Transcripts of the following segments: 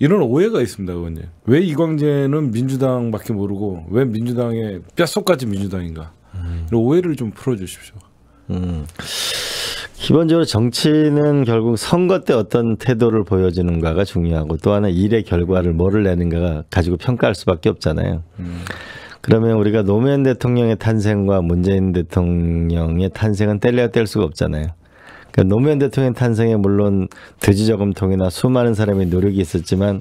이런 오해가 있습니다, 의원님. 왜 이광재는 민주당밖에 모르고 왜 민주당의 뼛속까지 민주당인가? 음. 이런 오해를 좀 풀어주십시오. 음. 기본적으로 정치는 결국 선거 때 어떤 태도를 보여주는가가 중요하고 또 하나 일의 결과를 뭐를 내는가가 가지고 평가할 수밖에 없잖아요. 음. 그러면 우리가 노무현 대통령의 탄생과 문재인 대통령의 탄생은 뗄래야 뗄 수가 없잖아요. 그러니까 노무현 대통령 탄생에 물론 돼지저금통이나 수많은 사람의 노력이 있었지만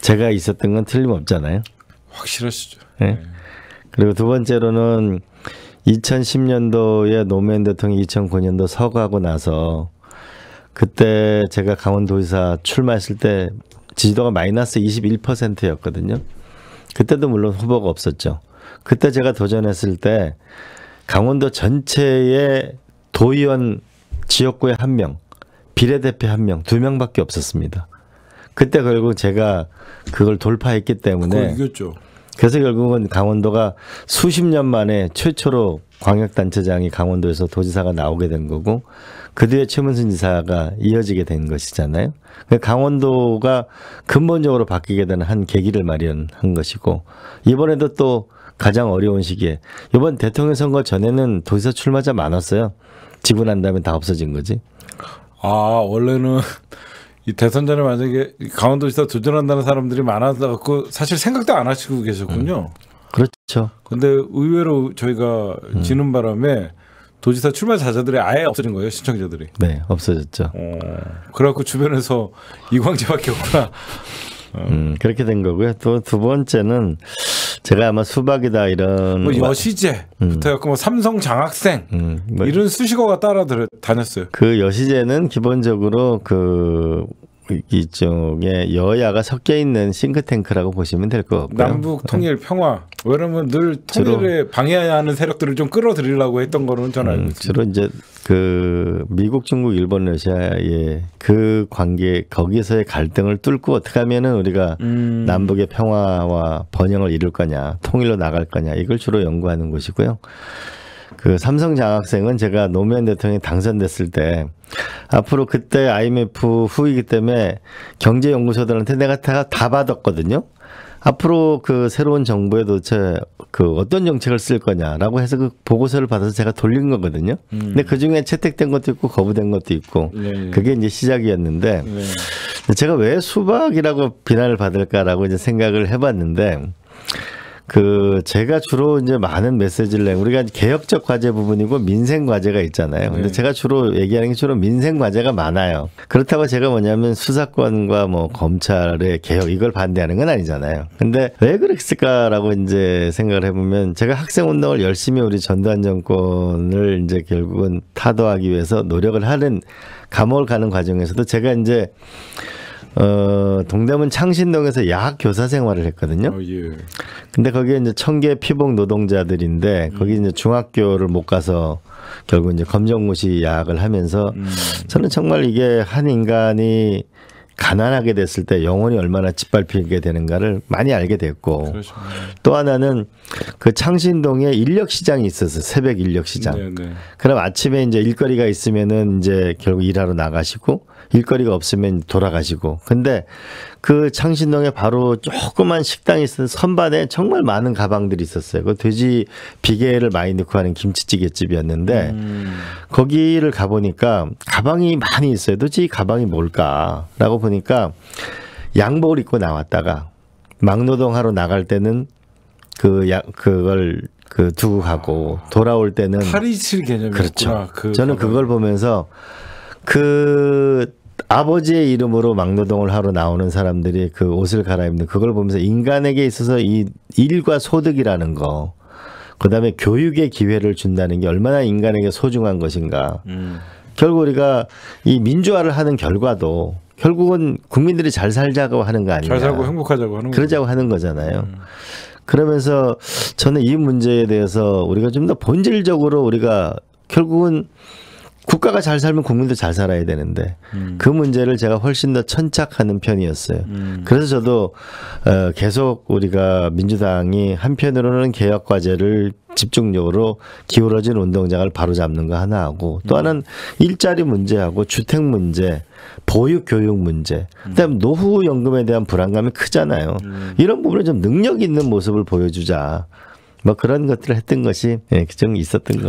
제가 있었던 건 틀림없잖아요. 확실하시죠. 네. 네. 그리고 두 번째로는 2010년도에 노무현 대통령이 2009년도 서거하고 나서 그때 제가 강원도지사 출마했을 때 지지도가 마이너스 21%였거든요. 그때도 물론 후보가 없었죠. 그때 제가 도전했을 때 강원도 전체의 도의원 지역구에 한 명, 비례대표 한 명, 두 명밖에 없었습니다. 그때 결국 제가 그걸 돌파했기 때문에 이겼죠. 그래서 결국은 강원도가 수십 년 만에 최초로 광역단체장이 강원도에서 도지사가 나오게 된 거고 그 뒤에 최문순 지사가 이어지게 된 것이잖아요. 그러니까 강원도가 근본적으로 바뀌게 되는 한 계기를 마련한 것이고 이번에도 또 가장 어려운 시기에 이번 대통령 선거 전에는 도지사 출마자 많았어요. 난 다음에 다 없어진 거지. 아 원래는 이 대선 전에 만약에 강원도지사 도전한다는 사람들이 많아서 갖고 사실 생각도 안 하시고 계셨군요. 음. 그렇죠. 근데 의외로 저희가 음. 지는 바람에 도지사 출마 자자들이 아예 없어진 거예요 신청자들이. 네, 없어졌죠. 어, 그래갖고 주변에서 이광재밖에 없구나. 어. 음, 그렇게 된 거고요. 또 두 번째는 제가 아마 수박이다 이런 뭐 여시제부터 음. 뭐 삼성 장학생 음, 뭐 이런 수식어가 따라 다녔어요. 그 여시제는 기본적으로 그 이쪽에 여야가 섞여 있는 싱크탱크라고 보시면 될 것 같고요. 남북 통일 평화. 왜냐면 늘 통일에 방해하는 세력들을 좀 끌어들이려고 했던 거는 저는 알고 음, 있습니다. 주로 이제 그 미국, 중국, 일본, 러시아의 그 관계 거기서의 갈등을 뚫고 어떻게 하면은 우리가 음. 남북의 평화와 번영을 이룰 거냐, 통일로 나갈 거냐 이걸 주로 연구하는 것이고요. 그 삼성 장학생은 제가 노무현 대통령이 당선됐을 때 앞으로 그때 IMF 후이기 때문에 경제연구소들한테 내가 다, 다 받았거든요. 앞으로 그 새로운 정부에 도대체 그 어떤 정책을 쓸 거냐라고 해서 그 보고서를 받아서 제가 돌린 거거든요. 음. 근데 그 중에 채택된 것도 있고 거부된 것도 있고 네, 네. 그게 이제 시작이었는데 네. 제가 왜 수박이라고 비난을 받을까라고 이제 생각을 해봤는데 그 제가 주로 이제 많은 메시지를 내 우리가 개혁적 과제 부분이고 민생 과제가 있잖아요. 근데 네. 제가 주로 얘기하는 게 주로 민생 과제가 많아요. 그렇다고 제가 뭐냐면 수사권과 뭐 검찰의 개혁 이걸 반대하는 건 아니잖아요. 근데 왜 그랬을까라고 이제 생각을 해보면 제가 학생 운동을 열심히 우리 전두환 정권을 이제 결국은 타도하기 위해서 노력을 하는 감옥을 가는 과정에서도 제가 이제 어, 동대문 창신동에서 야학 교사 생활을 했거든요. 어, 예. 근데 거기에 이제 청계 피복 노동자들인데 거기 이제 중학교를 못 가서 결국 이제 검정고시 야학을 하면서 음. 저는 정말 이게 한 인간이 가난하게 됐을 때 영혼이 얼마나 짓밟히게 되는가를 많이 알게 됐고 그렇습니다. 또 하나는 그 창신동에 인력 시장이 있어서 새벽 인력 시장. 네네. 네. 그럼 아침에 이제 일거리가 있으면은 이제 결국 일하러 나가시고 일거리가 없으면 돌아가시고. 근데 그 창신동에 바로 조그만 식당이 있어서 선반에 정말 많은 가방들이 있었어요. 그 돼지 비계를 많이 넣고 하는 김치찌개 집이었는데 음. 거기를 가보니까 가방이 많이 있어요. 도대체 이 가방이 뭘까라고 보니까 양복을 입고 나왔다가 막노동하러 나갈 때는 그 야, 그걸 그 두고 가고 돌아올 때는 탈의실 개념이 그렇죠. 그 저는 그걸 보면서 그 아버지의 이름으로 막노동을 하러 나오는 사람들이 그 옷을 갈아입는 그걸 보면서 인간에게 있어서 이 일과 소득이라는 거, 그 다음에 교육의 기회를 준다는 게 얼마나 인간에게 소중한 것인가. 음. 결국 우리가 이 민주화를 하는 결과도 결국은 국민들이 잘 살자고 하는 거 아니냐. 잘 살고 행복하자고 하는 그러자고 하는 거잖아요. 음. 그러면서 저는 이 문제에 대해서 우리가 좀 더 본질적으로 우리가 결국은 국가가 잘 살면 국민도 잘 살아야 되는데 그 문제를 제가 훨씬 더 천착하는 편이었어요. 그래서 저도 어, 계속 우리가 민주당이 한편으로는 개혁 과제를 집중적으로 기울어진 운동장을 바로잡는 거 하나 하고 또 하나는 일자리 문제하고 주택 문제, 보육 교육 문제, 그다음 에 노후 연금에 대한 불안감이 크잖아요. 이런 부분에 좀 능력 있는 모습을 보여주자. 뭐 그런 것들을 했던 것이 예, 좀 있었던 것